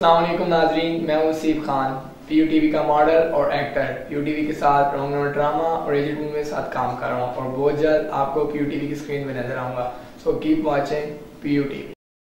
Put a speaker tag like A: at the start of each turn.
A: अल्लाम नाजरीन, मैं हूँ Saif Khan P U T V का मॉडल और actor P U T V के साथ प्रोग्राम ड्रामा और एजेंट मूवी के साथ काम कर रहा हूँ और बहुत जल्द आपको पी यू टी वी की स्क्रीन में नज़र आऊँगा। So keep watching P U T V